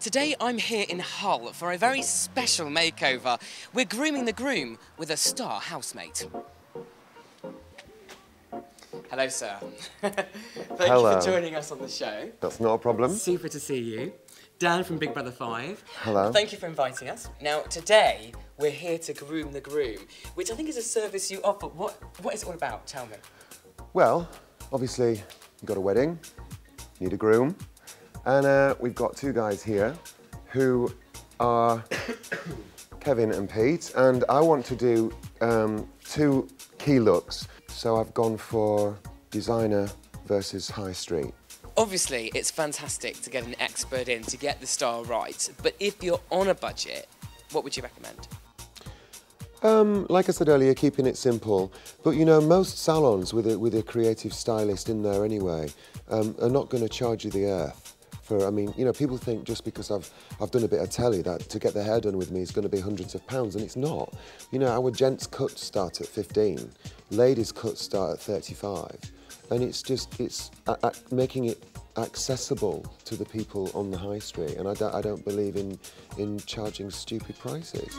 Today I'm here in Hull for a very special makeover. We're grooming the groom with a star housemate. Hello, sir. Thank Hello. you for joining us on the show. That's not a problem. Super to see you. Dan from Big Brother 5. Hello. Thank you for inviting us. Now, today we're here to groom the groom, which I think is a service you offer. What, what is it all about? Tell me. Well, obviously, you got a wedding, need a groom, and uh, we've got two guys here who are Kevin and Pete, and I want to do um, two key looks. So I've gone for designer versus high street. Obviously, it's fantastic to get an expert in to get the style right, but if you're on a budget, what would you recommend? Um, like I said earlier, keeping it simple. But you know, most salons with a, with a creative stylist in there anyway um, are not going to charge you the earth. For, I mean, you know, people think just because I've I've done a bit of telly that to get their hair done with me is going to be hundreds of pounds, and it's not. You know, our gents cuts start at 15, ladies cuts start at 35, and it's just it's making it accessible to the people on the high street. And I don't, I don't believe in in charging stupid prices.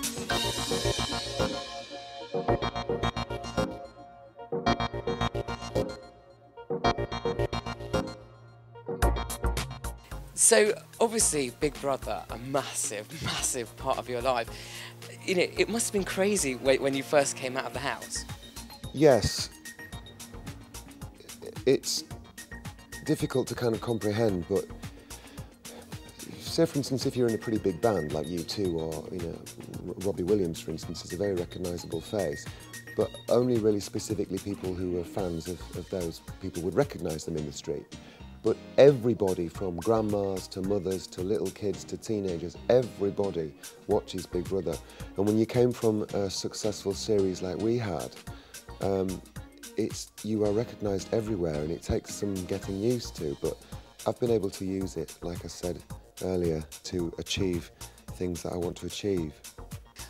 So, obviously, Big Brother, a massive, massive part of your life. You know, it must have been crazy when you first came out of the house. Yes. It's difficult to kind of comprehend, but say, for instance, if you're in a pretty big band like U2 or, you know, Robbie Williams, for instance, is a very recognisable face, but only really specifically people who are fans of, of those people would recognise them in the street. But everybody from grandmas to mothers to little kids to teenagers, everybody watches Big Brother. And when you came from a successful series like we had, um, it's you are recognised everywhere, and it takes some getting used to. But I've been able to use it, like I said earlier, to achieve things that I want to achieve.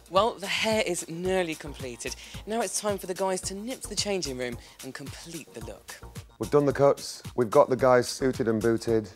Well, the hair is nearly completed. Now it's time for the guys to nip to the changing room and complete the look. We've done the cuts, we've got the guys suited and booted,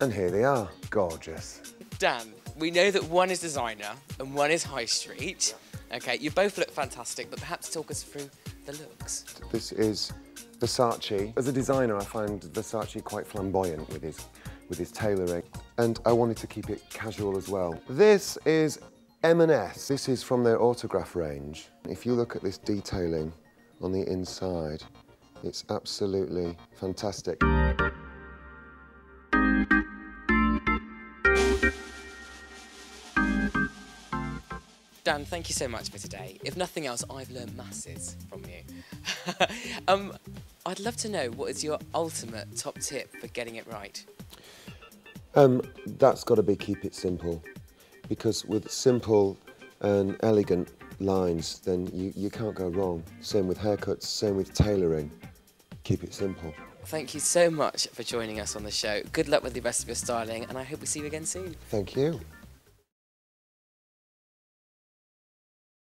and here they are, gorgeous. Dan, we know that one is designer and one is high street. Okay, you both look fantastic, but perhaps talk us through the looks. This is Versace. As a designer, I find Versace quite flamboyant with his with his tailoring, and I wanted to keep it casual as well. This is M&S. This is from their autograph range. If you look at this detailing on the inside, it's absolutely fantastic. Dan, thank you so much for today. If nothing else, I've learned masses from you. um, I'd love to know what is your ultimate top tip for getting it right? Um, that's got to be keep it simple, because with simple and elegant lines, then you, you can't go wrong. Same with haircuts, same with tailoring. Keep it simple. Thank you so much for joining us on the show. Good luck with the rest of your styling, and I hope we see you again soon. Thank you.